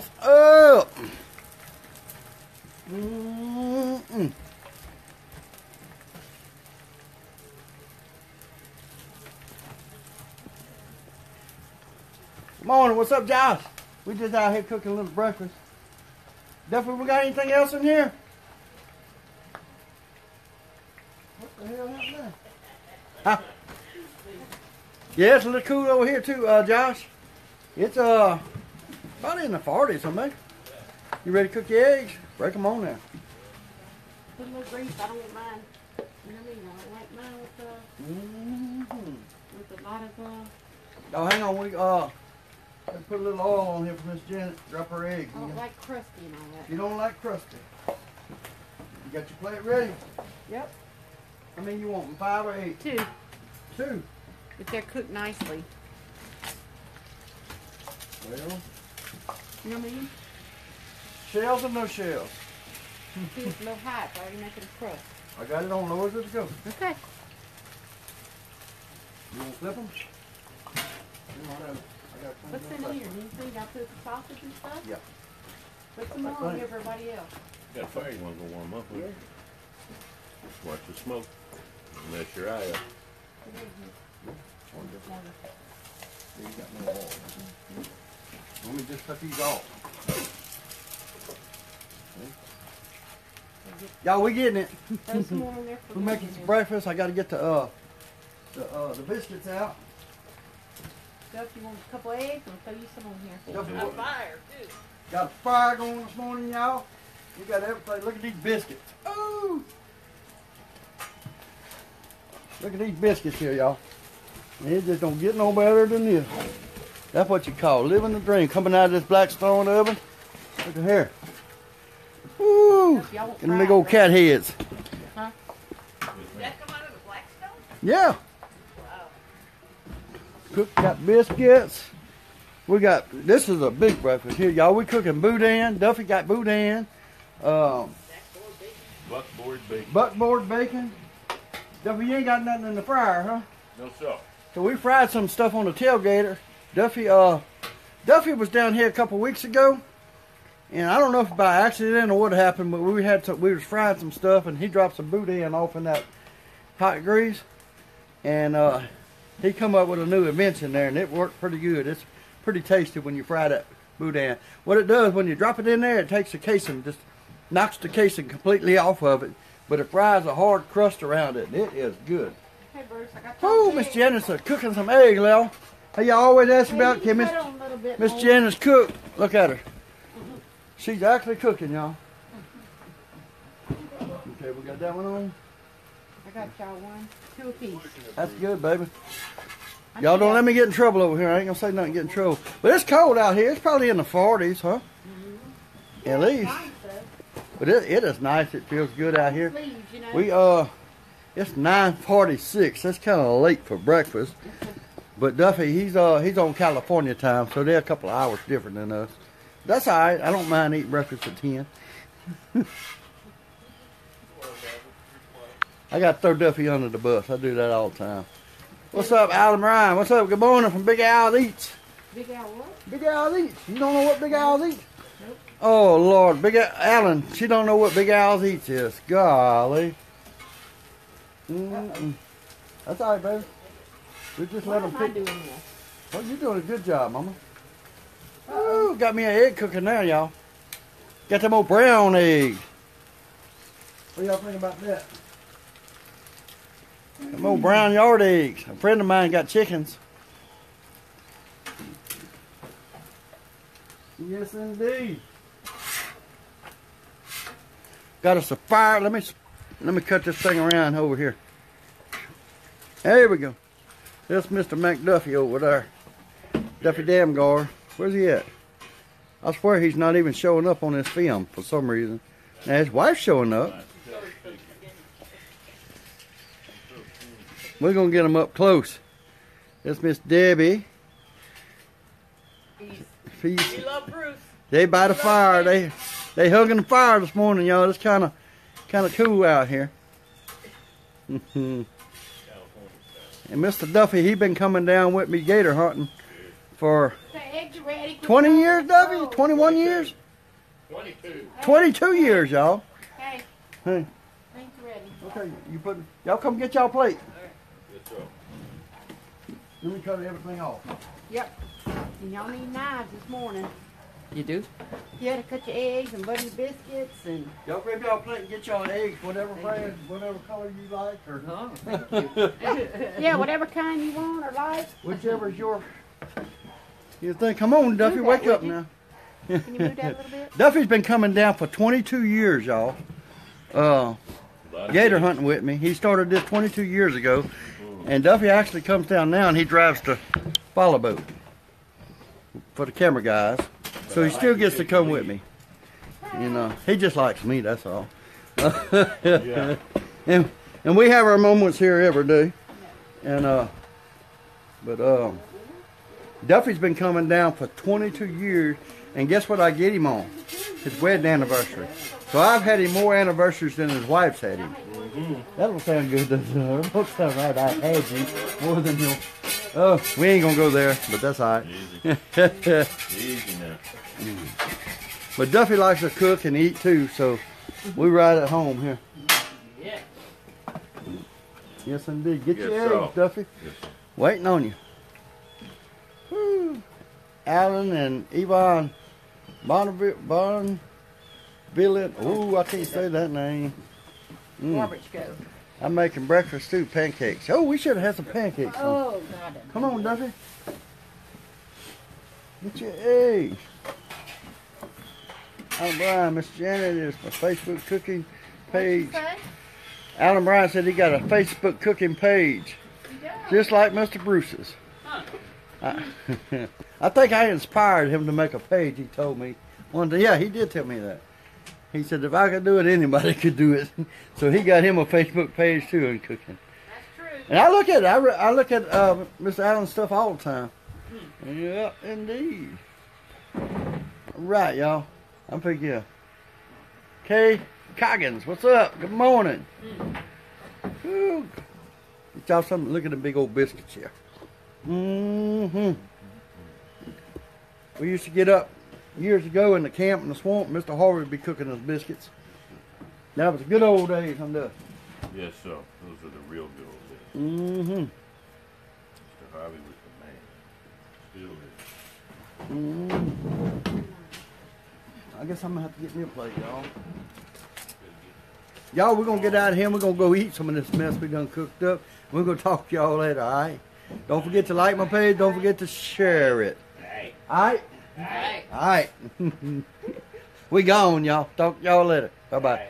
What's up? Mm-mm. Morning. What's up, Josh? We just out here cooking a little breakfast. Definitely, we got anything else in here? What the hell happened there? Huh? Yeah, it's a little cool over here too, uh, Josh. It's uh about in the forties, something. You ready to cook your eggs? Break them on there. Put a little grease, I don't mind. You know what I mean? I don't like mine with, uh, Mm-hmm. with a lot of, uh, Oh, hang on. We uh, let's put a little oil on here for Miss Janet. Drop her eggs. I don't like crusty and all that. You don't like crusty. You got your plate ready? Yep. I mean, you want them five or eight? Two, Two. if they're cooked nicely. Well, You know what I mean? shells or no shells? Two is low hot, so I already making a crust. I got it on low as it go. Okay. You want to flip them? You know, I got- I got What's in here? Anything? Y'all put the sausage and stuff? Yeah. Put some more Right. here for everybody else. Got a fire you want to go warm up with? Just watch the smoke. Mess your eye up. One different. Yeah, you got no oil. Let me just cut these off. Y'all, we getting it. Throw some more in there for We're me making some breakfast. I got to get the uh, the uh, the biscuits out. Duff, you want a couple eggs? I'll throw you some on here. Duff, Yeah. what- fire, too. Got a fire going this morning, y'all. We got everything. Look at these biscuits. Ooh! Look at these biscuits here, y'all. And It just don't get no better than this. That's what you call living the dream. Coming out of this Blackstone oven. Look at here. Woo! Duff, y'all And big old cat heads. Huh? that come out of the Blackstone? Yeah. Cook got biscuits. We got this is a big breakfast here, y'all. We cooking boudin. Duffy got boudin. Um, Buckboard bacon. buckboard bacon. Duffy, you ain't got nothing in the fryer, huh? No sir. So we fried some stuff on the tailgater. Duffy, uh, Duffy was down here a couple weeks ago, and I don't know if by accident or what happened, but we had to, we was frying some stuff, and he dropped some boudin off in that hot grease, and uh, he come up with a new invention there, and it worked pretty good. It's pretty tasty when you fry that boudin. What it does when you drop it in there, it takes the casing, just knocks the casing completely off of it, but it fries a hard crust around it. and It is good. Hey, Bruce, I got Oh, Miss. Janice uh, cooking some egg, Lil. Hey, y'all always ask about can Miss cut on a little bit Miss. Janice cook? Look at her. She's actually cooking, y'all. Okay, we got that one on. I got y'all one, two apiece. That's good, baby. Y'all don't let me get in trouble over here. I ain't gonna say nothing, get in trouble. But it's cold out here. It's probably in the 40s, huh? At least. But it, it is nice. It feels good out here. Sleeves, you know. We uh, it's 9:46. That's kind of late for breakfast. But Duffy, he's uh, he's on California time, so they're a couple of hours different than us. That's all right. I don't mind eating breakfast at 10. I got to throw Duffy under the bus. I do that all the time. What's up, Alan Ryan? What's up? Good morning from Big Al Eats. Big Al what? Big Al Eats. You don't know what Big Al Eats? Oh Lord, Big Al, Alan. She don't know what Big Al Eats is. Golly. Mm-mm. That's all right, baby. We just Why let them pick. doing? Well, oh, you're doing a good job, Mama. Ooh, got me an egg cooking now, y'all. Got them old brown eggs. What y'all think about that? Them old brown yard eggs. A friend of mine got chickens. Yes, indeed. Got us a fire. Let me let me cut this thing around over here. There we go. That's Mr. McDuffie over there. Duffy Damgar. Where's he at? I swear he's not even showing up on this film for some reason. Now his wife's showing up. We're gonna get him up close. That's Miss Debbie. Feast. You love Bruce. They by the fire. They they hugging the fire this morning, y'all. It's kind of kind of cool out here. and Mr. Duffy, he been coming down with me gator hunting for The eggs are ready. Quit 20 years, Duffy? 21 years? Twenty-two. 22 years, y'all. Hey, Hey, ready. okay, you put y'all come get y'all plate. Yes, sir. Let me cut everything off. Yep. And y'all need knives this morning. You do? You had to cut your eggs and butter your biscuits and. Y'all grab y'all plate and get y'all eggs, whatever brand, whatever color you like, or Yeah, whatever kind you want or like. whichever's your. You think? Come on, Duffy, that, wake up you? now. Can you move that a little bit? Duffy's been coming down for 22 years, y'all. Uh, gator eggs. hunting with me. He started this 22 years ago, and Duffy actually comes down now and he drives the follow boat for the camera guys. So he still gets to come with me. You know, he just likes me. That's all. Yeah. and and we have our moments here every day. And uh, but uh, Duffy's been coming down for 22 years, and guess what? I get him on his wedding anniversary. So I've had him more anniversaries than his wife's had him. That don't sound good, doesn't it? That don't sound right. I had you more than you. Oh, we ain't gonna go there, but that's all Easy. right. Easy now. but Duffy likes to cook and eat too, so we ride at home here. Yeah. Yes, indeed. Get Yes, your sir. eggs, Duffy. Yes. Waiting on you. Whew. Alan and Yvonne Bonneville, Bon, Billet. Ooh, I can't say that name. Mm. Garbage go. I'm making breakfast too, pancakes. Oh, we should have had some pancakes. Oh, God. Come on, Duffy. Get your eggs. Alan Bryan, Miss Janet is my Facebook cooking page. Alan Bryan said he got a Facebook cooking page, just like Mr. Bruce's. I, I think I inspired him to make a page. He told me one day. Yeah, he did tell me that. He said if I could do it, anybody could do it. So he got him a Facebook page too in cooking. That's true. And I look at. I, re- I look at uh, Mr. Allen's stuff all the time. Yeah, indeed. Right, y'all. I'm picking you. Kay Coggins, what's up? Good morning. Whew. Get y'all something. Look at the big old biscuits here. Mm-hmm. We used to get up years ago in the camp in the swamp. Mr. Harvey would be cooking us biscuits. That was the good old days, huh? Duff? Yes, sir. Those are the real good old days. Mm-hmm. Mr. Harvey was the man. Still is. Mm. I guess I'm gonna have to get me a plate, y'all. Y'all, we're gonna get out of here. We're gonna go eat some of this mess we done cooked up. We're gonna talk to y'all later, all right? Don't forget to like my page. Don't forget to share it. Hey. All right? All right. we gone, y'all. Talk y'all later. Bye bye.